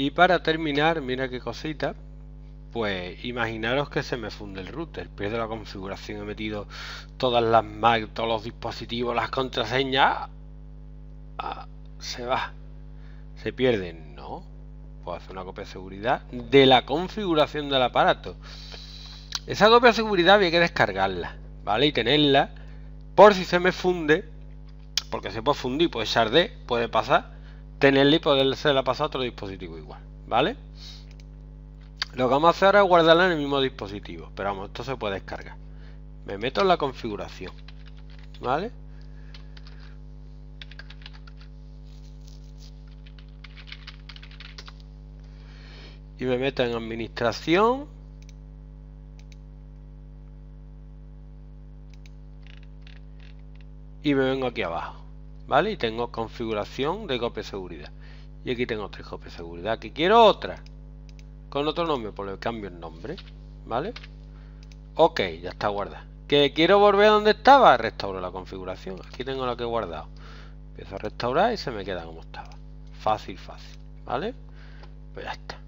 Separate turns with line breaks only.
Y para terminar, mira qué cosita, pues imaginaros que se me funde el router, pierdo la configuración, he metido todas las Mac, todos los dispositivos, las contraseñas, ah, se va, se pierden, no, puedo hacer una copia de seguridad de la configuración del aparato. Esa copia de seguridad había que descargarla, ¿vale? Y tenerla. Por si se me funde, porque se puede fundir, puede de puede pasar, tenerla y poderse la pasar a otro dispositivo igual, ¿vale? Lo que vamos a hacer ahora es guardarla en el mismo dispositivo. Pero vamos, esto se puede descargar. Me meto en la configuración. ¿Vale? Y me meto en administración. Y me vengo aquí abajo. ¿Vale? Y tengo configuración de copia de seguridad. Y aquí tengo tres copias de seguridad. Que quiero otra con otro nombre, pues le cambio el nombre, ¿vale? Ok, ya está guardada. ¿Que quiero volver a donde estaba? Restauro la configuración. Aquí tengo lo que he guardado. Empiezo a restaurar y se me queda como estaba. Fácil, fácil, ¿vale? Pues ya está.